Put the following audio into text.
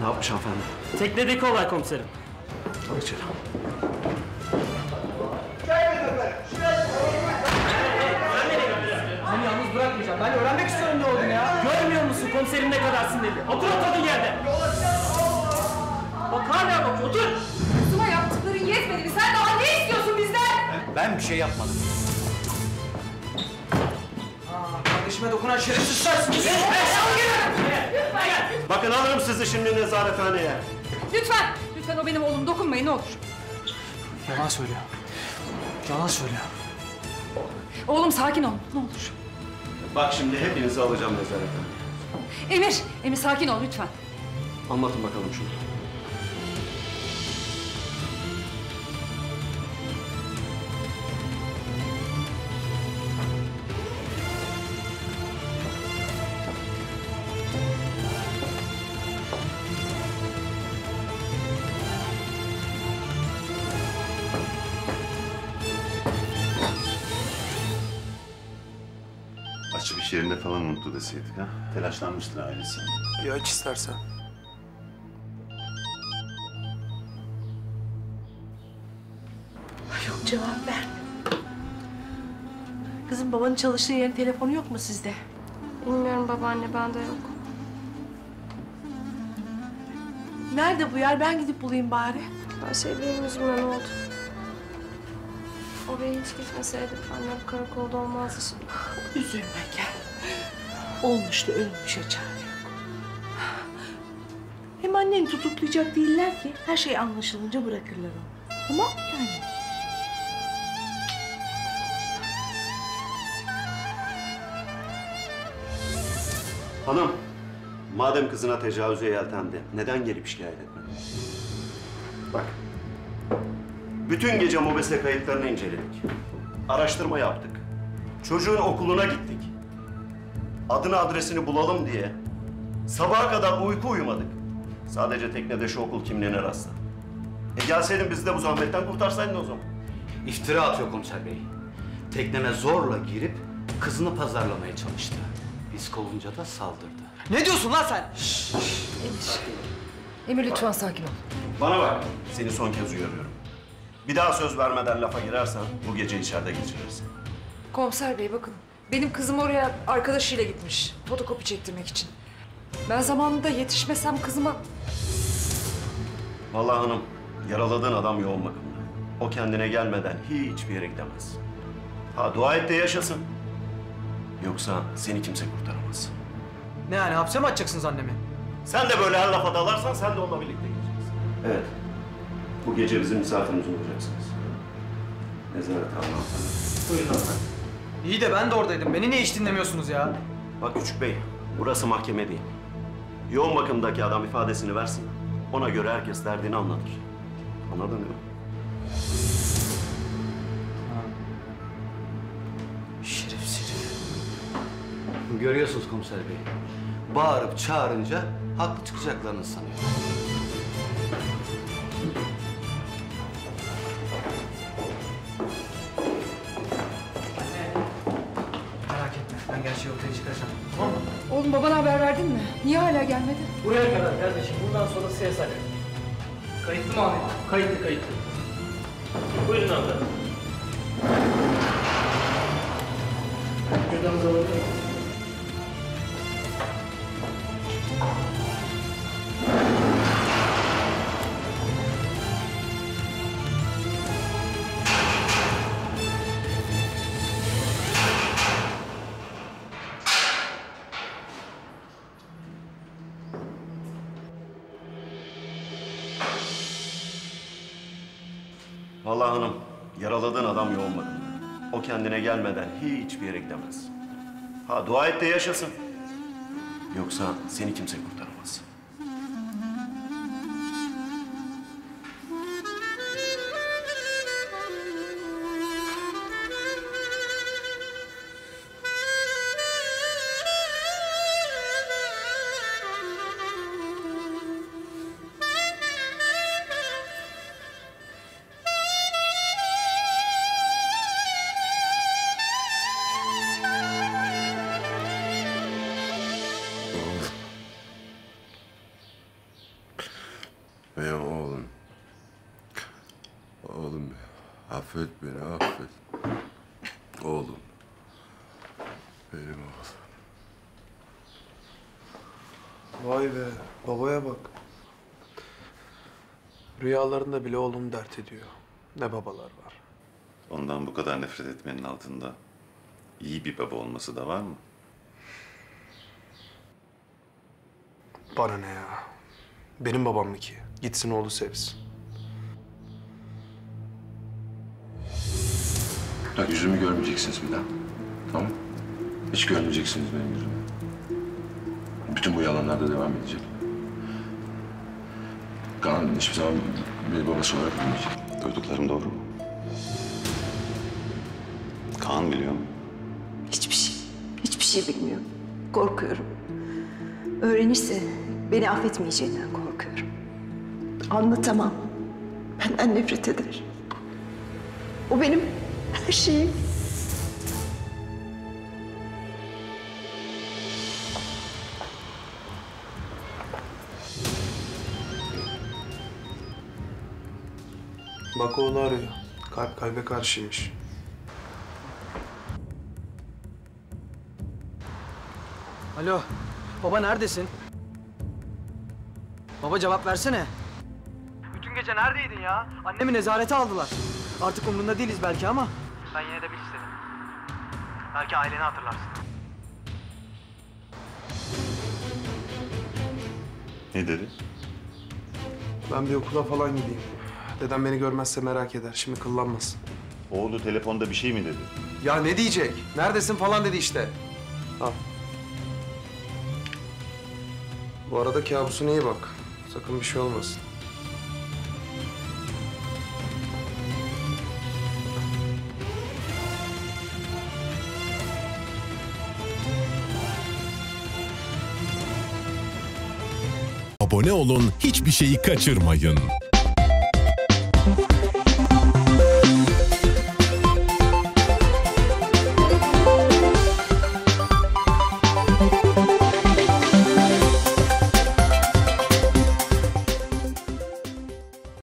Ne yapmış hanımefendi? Teknedeki olay komiserim. Al içeri. Seni yalnız bırakmayacağım. Ben öğrenmek istiyorum ne olduğunu ya. Görmüyor musun komiserim ne kadar sinirli? Otur oturduğun yerde. Bak hala bakıyor. Otur. Kızıma yaptıkların yetmedi mi? Sen daha ne istiyorsun bizden? Ben bir şey yapmadım. Aa, kardeşime dokunan şerefsiz sensin. Bakın alırım sizi şimdi nezarethaneye. Lütfen, lütfen o benim oğlum. Dokunmayın ne olur. Yalan söylüyor. Yalan söylüyor. Oğlum sakin ol, ne olur. Bak şimdi hepinizi alacağım nezarethaneye. Emir, Emir sakin ol lütfen. Anlatın bakalım şunu. Açık iş yerinde falan unuttu deseydik ha. Telaşlanmıştır ailesi. Bir aç istersen. Yok cevap vermiyor. Kızım babanın çalıştığı yerin telefonu yok mu sizde? Bilmiyorum babaanne bende yok. Nerede bu yer? Ben gidip bulayım bari. Her şey benim yüzümden oldu. Oraya hiç gitmeseydim annem karakolda olmazdı şimdi. Üzülme gel. Olmuştu ölmüşe çare yok. Hem anneni tutuklayacak değiller ki. Her şey anlaşılınca bırakırlar onu. Tamam yani. Hanım, madem kızına tecavüze yeltendi, neden gelip şikayet etmedin? Bak, bütün gece mobese kayıtlarını inceledik. Araştırma yaptık. Çocuğun okuluna gittik. Adını adresini bulalım diye sabaha kadar uyku uyumadık. Sadece teknede şu okul kimliğine rastladık. E gelseydin bizi de bu zahmetten kurtarsaydın o zaman. İftira atıyor komiser bey. Tekneme zorla girip kızını pazarlamaya çalıştı. Biz kovunca da saldırdı. Ne diyorsun lan sen? Emir lütfen sakin ol. Bana bak, seni son kez uyarıyorum. Bir daha söz vermeden lafa girersen bu gece içeride geçirirsin. Komiser bey bakın. Benim kızım oraya arkadaşıyla gitmiş. Fotokopi çektirmek için. Ben zamanında yetişmesem kızıma... Vallahi hanım, yaraladığın adam yoğun bakımda. O kendine gelmeden hiçbir yere gidemez. Ha dua et de yaşasın. Yoksa seni kimse kurtaramaz. Ne yani hapse mi atacaksınız annemi? Sen de böyle her lafa dalarsan sen de onunla birlikte gideceksin. Evet. Bu gece bizim misafirimiz olacaksınız. Nezaret hanımefendi. Buyurun hanımefendi. İyi de ben de oradaydım. Beni niye hiç dinlemiyorsunuz ya? Bak Küçük Bey, burası mahkeme değil. Yoğun bakımdaki adam ifadesini versin. Ona göre herkes derdini anlatır. Anladın mı? Şerefsiz. Görüyorsunuz komiser bey. Bağırıp çağırınca haklı çıkacaklarını sanıyor. Ben gerçeği ortaya çıkaracağım. Tamam mı? Oğlum babana haber verdin mi? Niye hala gelmedi? Buraya kadar kardeşim. Bundan sonra CSR. Kayıtlı mı Ahmet? Kayıtlı kayıtlı. Buyurun hanımefendi. Cüzdanınızı alabilir Vallahi hanım, yaraladığın adam yoğun bakımda. O kendine gelmeden hiçbir yere gidemez. Ha dua et de yaşasın. Yoksa seni kimse kurtaramaz. Benim oğlum. Oğlum affet beni affet. Oğlum. Benim oğlum. Vay be, babaya bak. Rüyalarında bile oğlunu dert ediyor. Ne babalar var. Ondan bu kadar nefret etmenin altında iyi bir baba olması da var mı? Bana ne ya? Benim babam mı ki? Gitsin oğlu sevsin. Bak yüzümü görmeyeceksiniz bir daha. Tamam Hiç görmeyeceksiniz benim yüzümü. Bütün bu yalanlar da devam edecek. Kaan hiçbir zaman bir babası olarak bilmeyecek. Duyduklarım doğru mu? Kaan biliyor mu? Hiçbir şey, hiçbir şey bilmiyor. Korkuyorum. Öğrenirse beni affetmeyeceğinden korkuyorum. Anlatamam. Benden nefret eder. O benim her şeyim. Bak oğlu arıyor. Kalp kalbe karşıymış. Alo. Baba neredesin? Baba cevap versene. Bütün gece neredeydin ya? Annemi nezarete aldılar. Artık umrunda değiliz belki ama. Ben yine de bil istedim. Belki aileni hatırlarsın. Ne dedi? Ben bir okula falan gideyim. Dedem beni görmezse merak eder. Şimdi kıllanmasın. Oğlu telefonda bir şey mi dedi? Ya ne diyecek? Neredesin falan dedi işte. Al. Bu arada kabusuna iyi bak. Sakın bir şey olmasın. Abone olun, hiçbir şeyi kaçırmayın.